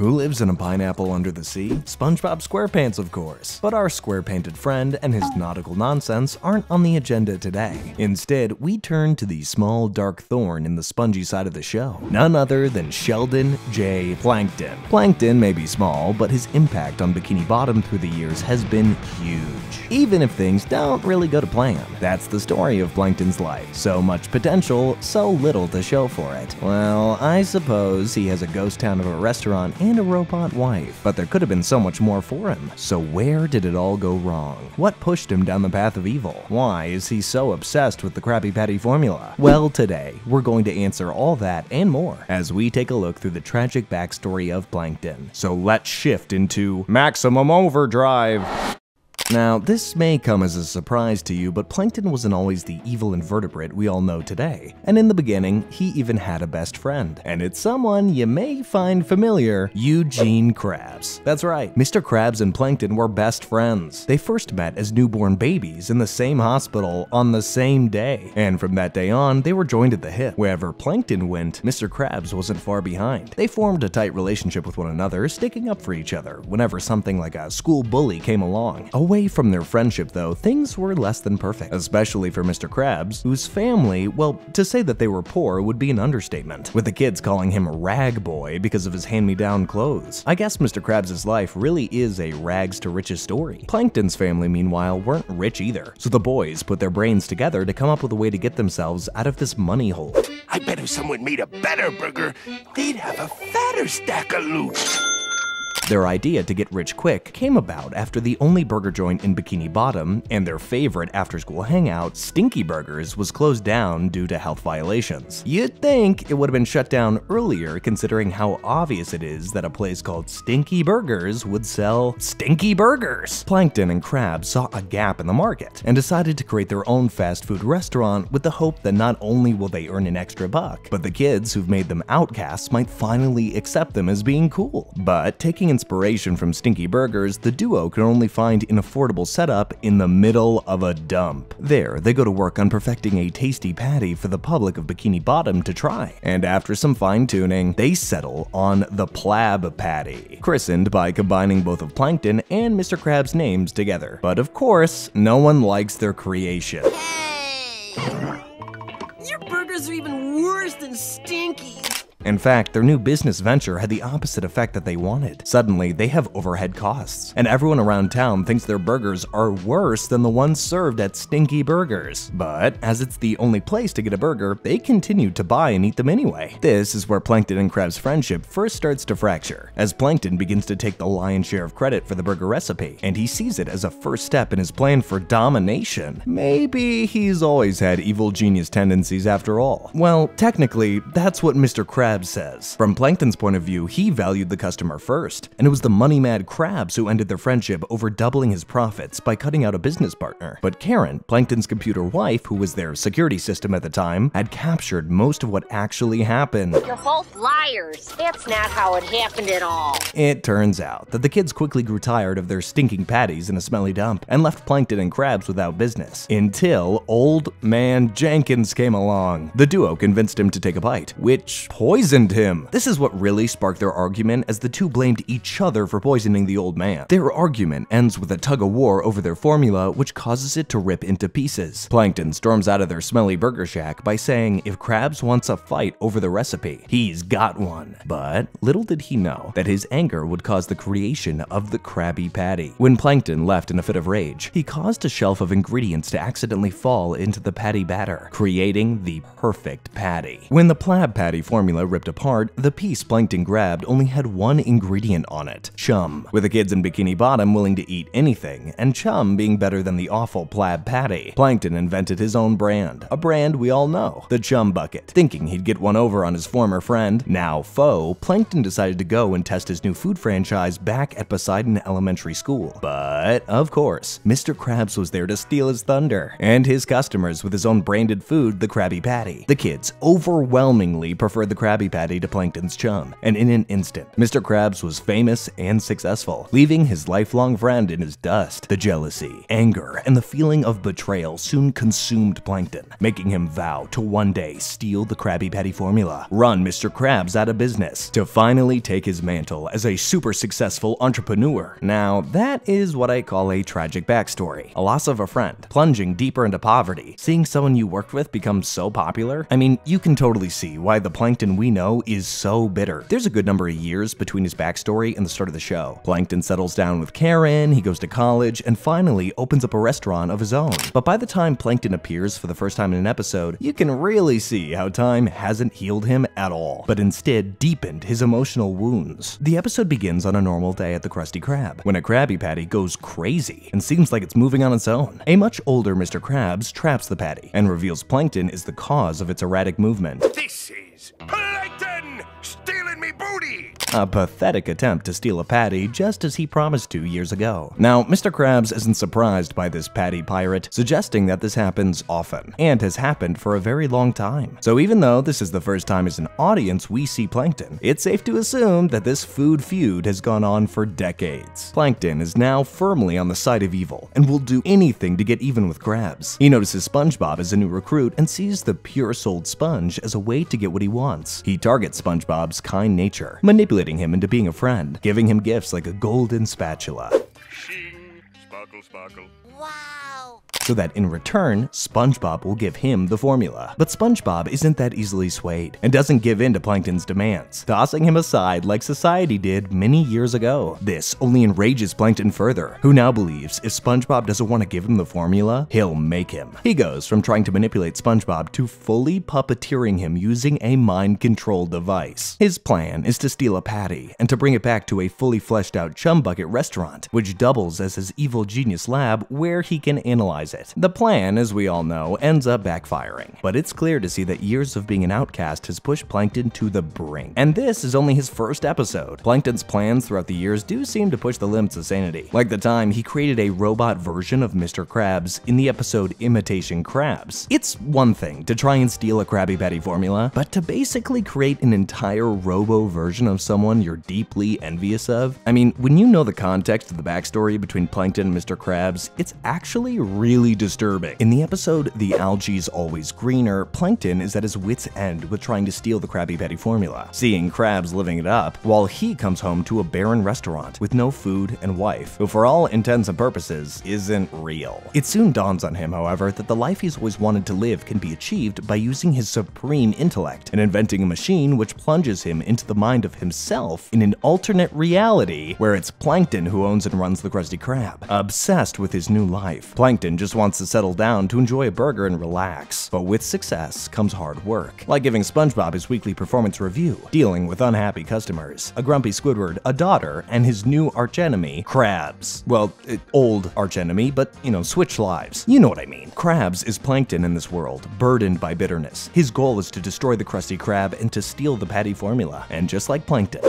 Who lives in a pineapple under the sea? SpongeBob SquarePants, of course. But our square-painted friend and his nautical nonsense aren't on the agenda today. Instead, we turn to the small dark thorn in the spongy side of the show. None other than Sheldon J. Plankton. Plankton may be small, but his impact on Bikini Bottom through the years has been huge. Even if things don't really go to plan. That's the story of Plankton's life. So much potential, so little to show for it. Well, I suppose he has a ghost town of a restaurant and a robot wife, but there could have been so much more for him. So where did it all go wrong? What pushed him down the path of evil? Why is he so obsessed with the Krabby Patty formula? Well, today, we're going to answer all that and more as we take a look through the tragic backstory of Plankton. So let's shift into Maximum Overdrive. Now, this may come as a surprise to you, but Plankton wasn't always the evil invertebrate we all know today. And in the beginning, he even had a best friend. And it's someone you may find familiar, Eugene Krabs. That's right, Mr. Krabs and Plankton were best friends. They first met as newborn babies in the same hospital on the same day. And from that day on, they were joined at the hip. Wherever Plankton went, Mr. Krabs wasn't far behind. They formed a tight relationship with one another, sticking up for each other whenever something like a school bully came along. From their friendship, though, things were less than perfect, especially for Mr. Krabs, whose family, well, to say that they were poor would be an understatement, with the kids calling him Rag Boy because of his hand-me-down clothes. I guess Mr. Krabs' life really is a rags to riches story. Plankton's family, meanwhile, weren't rich either, so the boys put their brains together to come up with a way to get themselves out of this money hole. I bet if someone made a better burger, they'd have a fatter stack of loot. Their idea to get rich quick came about after the only burger joint in Bikini Bottom and their favorite after-school hangout, Stinky Burgers, was closed down due to health violations. You'd think it would have been shut down earlier considering how obvious it is that a place called Stinky Burgers would sell stinky burgers. Plankton and Krabs saw a gap in the market and decided to create their own fast food restaurant with the hope that not only will they earn an extra buck, but the kids who've made them outcasts might finally accept them as being cool. But taking inspiration from Stinky Burgers, the duo can only find an affordable setup in the middle of a dump. There, they go to work on perfecting a tasty patty for the public of Bikini Bottom to try. And after some fine-tuning, they settle on the Plab Patty, christened by combining both of Plankton and Mr. Krabs' names together. But of course, no one likes their creation. Your burgers are even worse than Stinky. In fact, their new business venture had the opposite effect that they wanted. Suddenly, they have overhead costs, and everyone around town thinks their burgers are worse than the ones served at Stinky Burgers. But as it's the only place to get a burger, they continue to buy and eat them anyway. This is where Plankton and Krabs' friendship first starts to fracture, as Plankton begins to take the lion's share of credit for the burger recipe, and he sees it as a first step in his plan for domination. Maybe he's always had evil genius tendencies after all. Well, technically, that's what Mr. Krabs says. From Plankton's point of view, he valued the customer first, and it was the money-mad Krabs who ended their friendship over doubling his profits by cutting out a business partner. But Karen, Plankton's computer wife, who was their security system at the time, had captured most of what actually happened. You're both liars. That's not how it happened at all. It turns out that the kids quickly grew tired of their stinking patties in a smelly dump and left Plankton and Krabs without business. Until Old Man Jenkins came along. The duo convinced him to take a bite, which poisoned him. This is what really sparked their argument as the two blamed each other for poisoning the old man. Their argument ends with a tug of war over their formula, which causes it to rip into pieces. Plankton storms out of their smelly burger shack by saying if Krabs wants a fight over the recipe, he's got one. But little did he know that his anger would cause the creation of the Krabby Patty. When Plankton left in a fit of rage, he caused a shelf of ingredients to accidentally fall into the patty batter, creating the perfect patty. When the Plab Patty formula ripped apart, the piece Plankton grabbed only had one ingredient on it chum. With the kids in Bikini Bottom willing to eat anything, and chum being better than the awful Plab Patty, Plankton invented his own brand. A brand we all know, the Chum Bucket. Thinking he'd get one over on his former friend, now foe, Plankton decided to go and test his new food franchise back at Poseidon Elementary School. But, of course, Mr. Krabs was there to steal his thunder, and his customers with his own branded food, the Krabby Patty. The kids overwhelmingly preferred the Krabby Krabby Patty to Plankton's chum, and in an instant, Mr. Krabs was famous and successful, leaving his lifelong friend in his dust. The jealousy, anger, and the feeling of betrayal soon consumed Plankton, making him vow to one day steal the Krabby Patty formula, run Mr. Krabs out of business, to finally take his mantle as a super successful entrepreneur. Now, that is what I call a tragic backstory. A loss of a friend, plunging deeper into poverty, seeing someone you worked with become so popular. I mean, you can totally see why the Plankton we know is so bitter. There's a good number of years between his backstory and the start of the show. Plankton settles down with Karen, he goes to college, and finally opens up a restaurant of his own. But by the time Plankton appears for the first time in an episode, you can really see how time hasn't healed him at all, but instead deepened his emotional wounds. The episode begins on a normal day at the Krusty Krab, when a Krabby Patty goes crazy and seems like it's moving on its own. A much older Mr. Krabs traps the patty and reveals Plankton is the cause of its erratic movement. This is A pathetic attempt to steal a patty just as he promised to years ago. Now, Mr. Krabs isn't surprised by this patty pirate, suggesting that this happens often, and has happened for a very long time. So even though this is the first time as an audience we see Plankton, it's safe to assume that this food feud has gone on for decades. Plankton is now firmly on the side of evil, and will do anything to get even with Krabs. He notices SpongeBob as a new recruit and sees the pure-souled sponge as a way to get what he wants. He targets SpongeBob's kind nature, manipulating him into being a friend, giving him gifts like a golden spatula, sparkle, sparkle. so that in return, SpongeBob will give him the formula. But SpongeBob isn't that easily swayed, and doesn't give in to Plankton's demands, tossing him aside like society did many years ago. This only enrages Plankton further, who now believes if SpongeBob doesn't want to give him the formula, he'll make him. He goes from trying to manipulate SpongeBob to fully puppeteering him using a mind control device. His plan is to steal a patty and to bring it back to a fully fleshed out Chum Bucket restaurant, which doubles as his evil genius lab where he can analyze it. The plan, as we all know, ends up backfiring, but it's clear to see that years of being an outcast has pushed Plankton to the brink. And this is only his first episode. Plankton's plans throughout the years do seem to push the limits of sanity. Like the time he created a robot version of Mr. Krabs in the episode Imitation Krabs. It's one thing to try and steal a Krabby Patty formula, but to basically create an entire robo version of someone you're deeply envious of? I mean, when you know the context of the backstory between Plankton and Mr. Krabs, it's actually really disturbing. In the episode The Algae's Always Greener, Plankton is at his wit's end with trying to steal the Krabby Patty formula, seeing Krabs living it up, while he comes home to a barren restaurant with no food and wife, who for all intents and purposes isn't real. It soon dawns on him, however, that the life he's always wanted to live can be achieved by using his supreme intellect and inventing a machine which plunges him into the mind of himself in an alternate reality where it's Plankton who owns and runs the Krusty Krab. Obsessed with his new life, Plankton just wants to settle down to enjoy a burger and relax. But with success comes hard work, like giving SpongeBob his weekly performance review, dealing with unhappy customers, a grumpy Squidward, a daughter, and his new archenemy, Krabs. Well, it, old archenemy, but you know, switch lives. You know what I mean. Krabs is Plankton in this world, burdened by bitterness. His goal is to destroy the Krusty Krab and to steal the patty formula. And just like Plankton,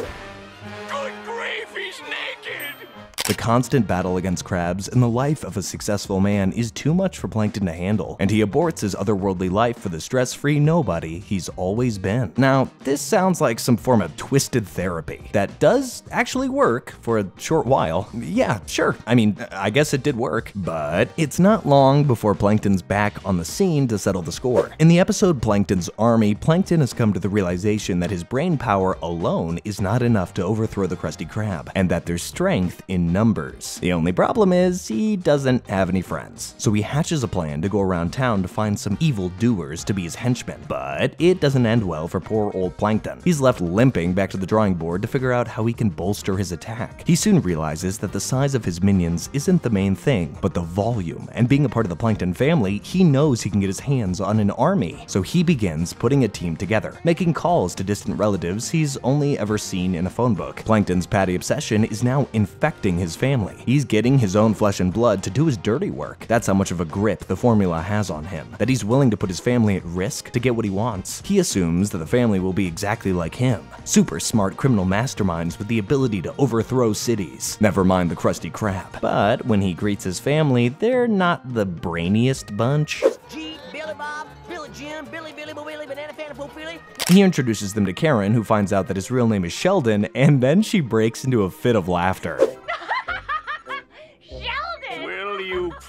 The constant battle against Krabs in the life of a successful man is too much for Plankton to handle, and he aborts his otherworldly life for the stress free nobody he's always been. Now, this sounds like some form of twisted therapy that does actually work for a short while. Yeah, sure. I mean, I guess it did work, but it's not long before Plankton's back on the scene to settle the score. In the episode Plankton's Army, Plankton has come to the realization that his brain power alone is not enough to overthrow the Krusty Krab, and that there's strength in numbers. The only problem is he doesn't have any friends. So he hatches a plan to go around town to find some evil doers to be his henchmen. But it doesn't end well for poor old Plankton. He's left limping back to the drawing board to figure out how he can bolster his attack. He soon realizes that the size of his minions isn't the main thing, but the volume. And being a part of the Plankton family, he knows he can get his hands on an army. So he begins putting a team together, making calls to distant relatives he's only ever seen in a phone book. Plankton's patty obsession is now infecting his family. He's getting his own flesh and blood to do his dirty work. That's how much of a grip the formula has on him, that he's willing to put his family at risk to get what he wants. He assumes that the family will be exactly like him. Super smart criminal masterminds with the ability to overthrow cities. Never mind the Krusty Krab. But when he greets his family, they're not the brainiest bunch. G, Billy Bob, Billy Bullet Jim, Billy, Billy, Billy, Banana Fanta, He introduces them to Karen, who finds out that his real name is Sheldon, and then she breaks into a fit of laughter.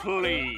Please?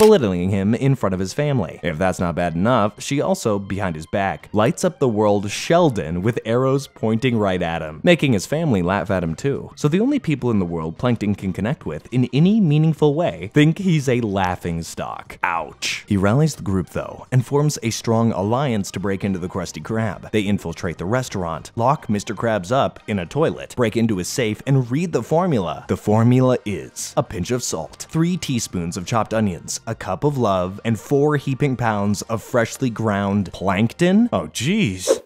Belittling him in front of his family. If that's not bad enough, she also, behind his back, lights up the world Sheldon with arrows pointing right at him, making his family laugh at him too. So the only people in the world Plankton can connect with in any meaningful way think he's a laughing stock. Ouch. He rallies the group though, and forms a strong alliance to break into the Krusty Krab. They infiltrate the restaurant, lock Mr. Krabs up in a toilet, break into his safe, and read the formula. The formula is a pinch of salt, three teaspoons of chopped onions, a cup of love, and four heaping pounds of freshly ground plankton? Oh, jeez.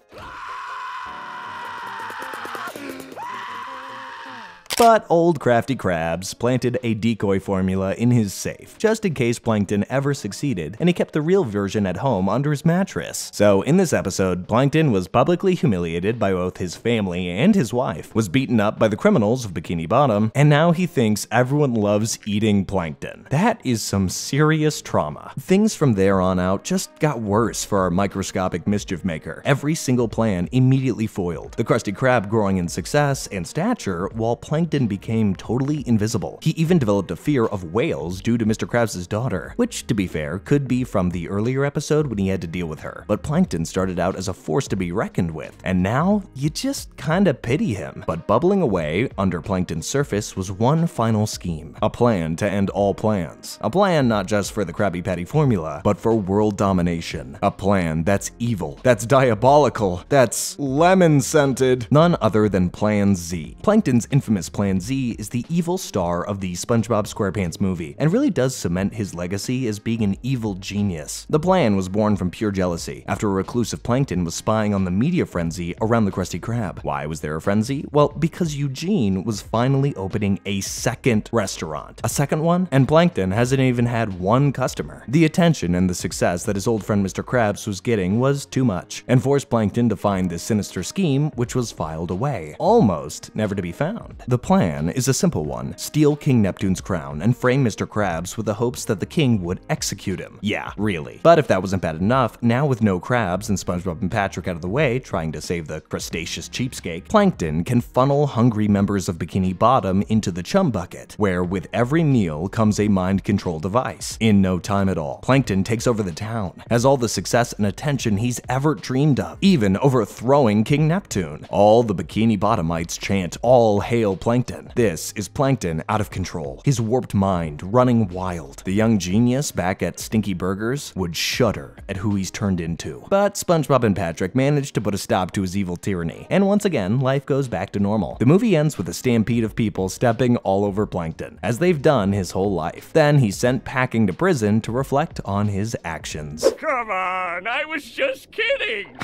But old Crafty Krabs planted a decoy formula in his safe, just in case Plankton ever succeeded, and he kept the real version at home under his mattress. So in this episode, Plankton was publicly humiliated by both his family and his wife, was beaten up by the criminals of Bikini Bottom, and now he thinks everyone loves eating Plankton. That is some serious trauma. Things from there on out just got worse for our microscopic mischief maker. Every single plan immediately foiled. The Krusty Krab growing in success and stature, while Plankton Plankton became totally invisible. He even developed a fear of whales due to Mr. Krabs' daughter, which, to be fair, could be from the earlier episode when he had to deal with her. But Plankton started out as a force to be reckoned with, and now you just kinda pity him. But bubbling away under Plankton's surface was one final scheme, a plan to end all plans. A plan not just for the Krabby Patty formula, but for world domination. A plan that's evil, that's diabolical, that's lemon scented. None other than Plan Z. Plankton's infamous Plan Z is the evil star of the SpongeBob SquarePants movie, and really does cement his legacy as being an evil genius. The plan was born from pure jealousy, after a reclusive Plankton was spying on the media frenzy around the Krusty Krab. Why was there a frenzy? Well, because Eugene was finally opening a second restaurant. A second one? And Plankton hasn't even had one customer. The attention and the success that his old friend Mr. Krabs was getting was too much, and forced Plankton to find this sinister scheme, which was filed away, almost never to be found. The plan is a simple one steal King Neptune's crown and frame Mr. Krabs with the hopes that the king would execute him. Yeah, really. But if that wasn't bad enough, now with no Krabs and SpongeBob and Patrick out of the way, trying to save the crustaceous cheapskate, Plankton can funnel hungry members of Bikini Bottom into the chum bucket, where with every meal comes a mind control device. In no time at all, Plankton takes over the town, has all the success and attention he's ever dreamed of, even overthrowing King Neptune. All the Bikini Bottomites chant, All hail Plankton Plankton. This is Plankton out of control, his warped mind running wild. The young genius back at Stinky Burgers would shudder at who he's turned into. But SpongeBob and Patrick managed to put a stop to his evil tyranny, and once again, life goes back to normal. The movie ends with a stampede of people stepping all over Plankton, as they've done his whole life. Then he's sent packing to prison to reflect on his actions. Come on, I was just kidding.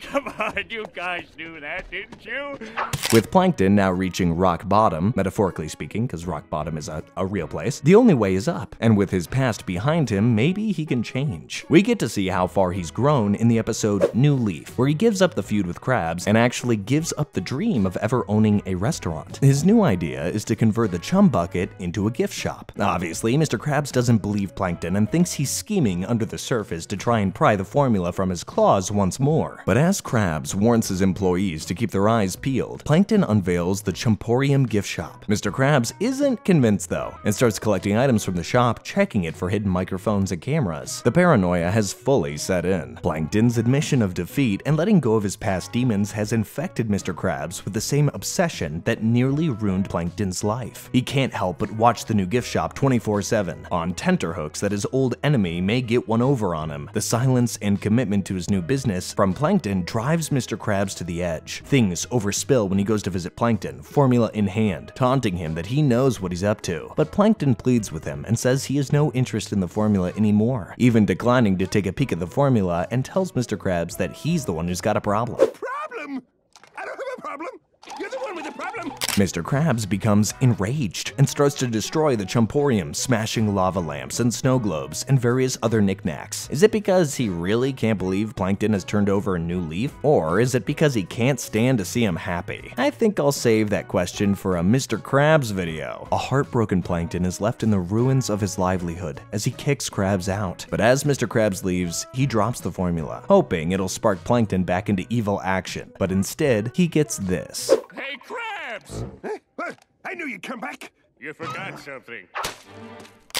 Come on, you guys knew that, didn't you? With Plankton now reaching rock bottom, metaphorically speaking, because rock bottom is a, a real place, the only way is up. And with his past behind him, maybe he can change. We get to see how far he's grown in the episode New Leaf, where he gives up the feud with Krabs and actually gives up the dream of ever owning a restaurant. His new idea is to convert the chum bucket into a gift shop. Obviously, Mr. Krabs doesn't believe Plankton and thinks he's scheming under the surface to try and pry the formula from his claws once more. But as Krabs warns his employees to keep their eyes peeled, Plankton unveils the Chumporium gift shop. Mr. Krabs isn't convinced though, and starts collecting items from the shop, checking it for hidden microphones and cameras. The paranoia has fully set in. Plankton's admission of defeat and letting go of his past demons has infected Mr. Krabs with the same obsession that nearly ruined Plankton's life. He can't help but watch the new gift shop 24-7, on tenterhooks that his old enemy may get one over on him. The silence and commitment to his new business from Plankton drives Mr. Krabs to the edge. Things overspill when he goes to visit Plankton, formula in hand, taunting him that he knows what he's up to. But Plankton pleads with him and says he has no interest in the formula anymore, even declining to take a peek at the formula and tells Mr. Krabs that he's the one who's got a problem. You're the one with the problem. Mr. Krabs becomes enraged and starts to destroy the Chumporium, smashing lava lamps and snow globes and various other knickknacks. Is it because he really can't believe Plankton has turned over a new leaf? Or is it because he can't stand to see him happy? I think I'll save that question for a Mr. Krabs video. A heartbroken Plankton is left in the ruins of his livelihood as he kicks Krabs out. But as Mr. Krabs leaves, he drops the formula, hoping it'll spark Plankton back into evil action. But instead, he gets this. Hey, Krabs! Eh? What? I knew you'd come back. You forgot something.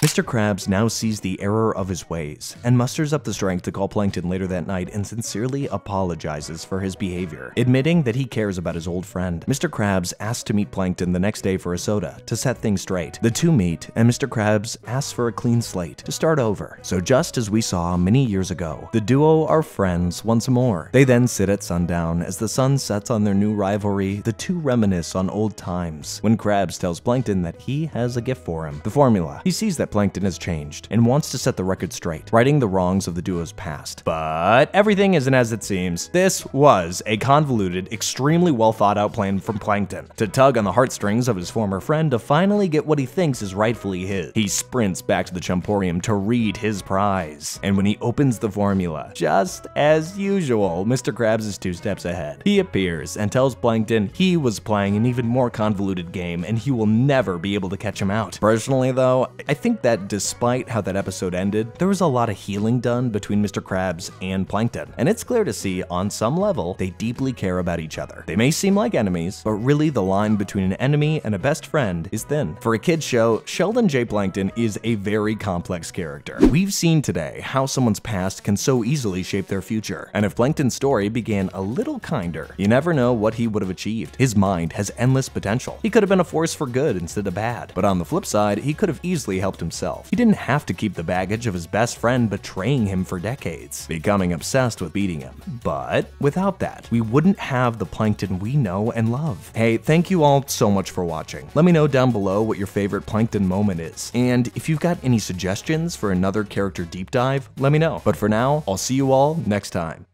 Mr. Krabs now sees the error of his ways and musters up the strength to call Plankton later that night and sincerely apologizes for his behavior, admitting that he cares about his old friend. Mr. Krabs asks to meet Plankton the next day for a soda to set things straight. The two meet, and Mr. Krabs asks for a clean slate to start over. So just as we saw many years ago, the duo are friends once more. They then sit at sundown as the sun sets on their new rivalry. The two reminisce on old times when Krabs tells Plankton that he has a gift for him, the formula. He sees that Plankton has changed and wants to set the record straight, righting the wrongs of the duo's past. But everything isn't as it seems. This was a convoluted, extremely well thought out plan from Plankton to tug on the heartstrings of his former friend to finally get what he thinks is rightfully his. He sprints back to the Chumporium to read his prize. And when he opens the formula, just as usual, Mr. Krabs is two steps ahead. He appears and tells Plankton he was playing an even more convoluted game and he will never be able to catch him out. Personally, though, I that despite how that episode ended, there was a lot of healing done between Mr. Krabs and Plankton, and it's clear to see on some level they deeply care about each other. They may seem like enemies, but really the line between an enemy and a best friend is thin. For a kid's show, Sheldon J. Plankton is a very complex character. We've seen today how someone's past can so easily shape their future, and if Plankton's story began a little kinder, you never know what he would have achieved. His mind has endless potential. He could have been a force for good instead of bad, but on the flip side, he could have easily helped himself himself. He didn't have to keep the baggage of his best friend betraying him for decades, becoming obsessed with beating him. But without that, we wouldn't have the Plankton we know and love. Hey, thank you all so much for watching. Let me know down below what your favorite Plankton moment is. And if you've got any suggestions for another character deep dive, let me know. But for now, I'll see you all next time.